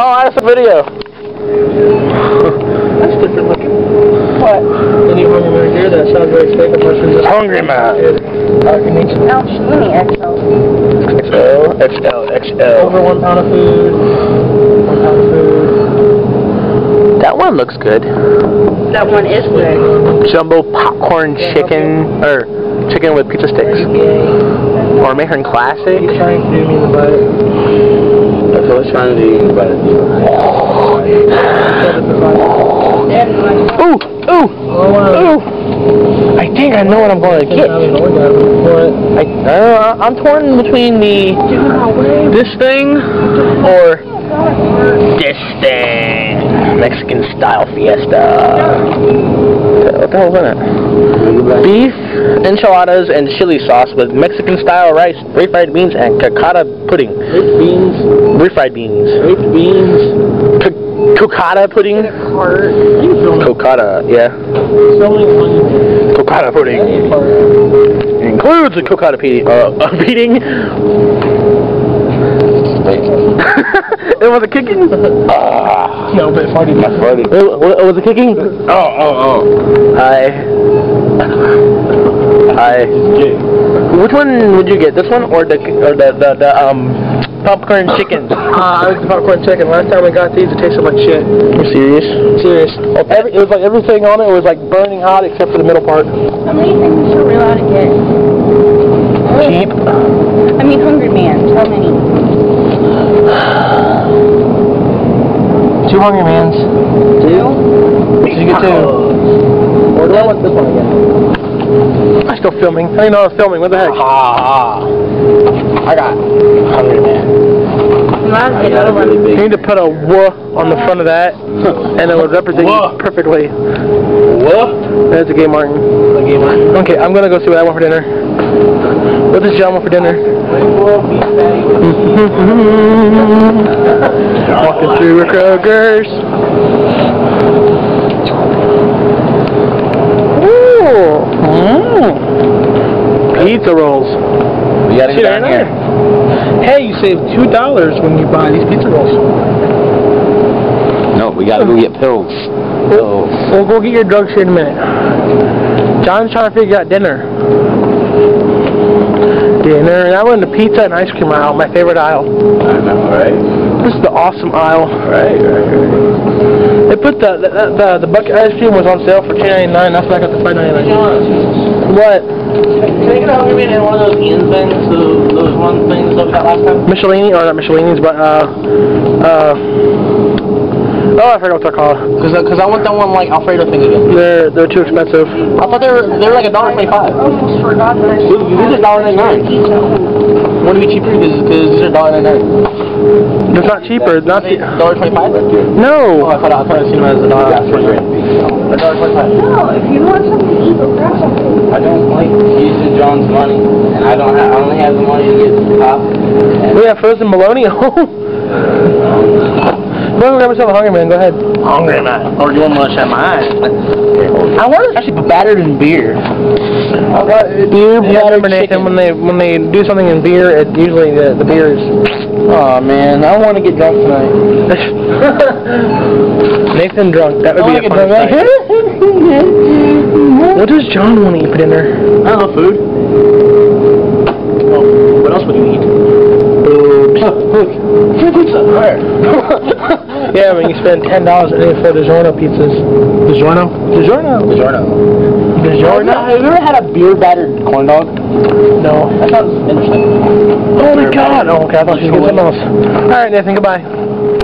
Oh, that's a video. That's different looking. What? Any hungry man here that sounds very fake versus Hungry man. Al Shalini XL. XL, XL, XL. Over one pound of food. One pound of food. That one looks good. That one is good. Jumbo popcorn chicken, or chicken with pizza sticks. Or American Classic. That's what I was trying to do, but Ooh, ooh, Oh, wow. ooh. I think I know what I'm going to get. What? I, uh, I'm torn between the this thing or this thing. Mexican style fiesta. What the hell's in it? Beef enchiladas and chili sauce with Mexican style rice, refried beans, and cocada pudding. Baked beans. Refried beans. Baked beans. C- cocada pudding. You can film it. Cocada, yeah. So many funny Cocada pudding. things. Includes a cocada pe- uh, uh, beating. it was a kicking. Ah. No, but funny. that's funny. It, wa- was it kicking? Oh, oh, oh. Hi. Hi. Which one would you get? This one or the or the the, the um popcorn chicken? Ah, I like the popcorn chicken. Last time I got these, it tasted like shit. You serious? Serious. Every, it was like everything on it was like burning hot except for the middle part. How many things are we allowed to get? Two Hungry Mans. Two? You get two. Or do I want this one again? I'm still filming. I didn't know I was filming. What the heck? Ah. I got hungry man. I'm allowed to I got another really one. big. You need to put a "w" on the front of that, and it would represent you perfectly. What? That's a game, Martin. Okay, I'm gonna go see what I want for dinner. What does John want for dinner? Walking through Kroger's. Ooh. Mm. Pizza rolls. We gotta See, down here. Hey, you save two dollars when you buy these pizza rolls. No, we gotta go get pills. Pills. We'll go get your drugs here in a minute. John's trying to figure out dinner. Dinner, and I went to pizza and ice cream aisle, my favorite aisle. I know, right? This is the awesome aisle. Right, right, right. They put the the, the, the bucket ice cream was on sale for ten ninety nine. That's why I got the five ninety nine. What? Can I get a hungry man in one of those Ian things? Those, those one things that we got last time? Michelini or not Michelini's, but uh uh. Oh, I forgot what they're called. Cause, uh, cause I want that one like Alfredo thing again. They're they're too expensive. I thought they were they were like a dollar twenty five. Almost forgot that These these are dollar ninety nine. Wouldn't be cheaper because because these are dollar ninety nine. It's not cheaper. Not Dollar twenty five. Oh, no. I thought I thought I seen them as a dollar twenty five. A dollar twenty five. No, if you want something to eat, go grab something. I don't like using John's money, and I don't have. I only have the money to get coffee. We have frozen bologna at home. Go grab yourself a hungry man. Go ahead. Hungry man. Or you want much at mine? I wonder if actually battered in beer. Uh, beer, Yeah, yeah, they're chicken. when they when they do something in beer, it usually the, the beer is. Oh man, I want to get drunk tonight. Nathan drunk. That would I be a fun drunk. What does John want to eat for dinner? I don't know food. Oh, what else would you eat? Look, free pizza. Yeah, when you spend ten dollars a day for DiGiorno pizzas. DiGiorno? DiGiorno. DiGiorno. DiGiorno. Have you ever had a beer battered corn dog? No. That sounds interesting. Holy God! Oh, okay. I thought you were getting something else. All right, Nathan. Goodbye.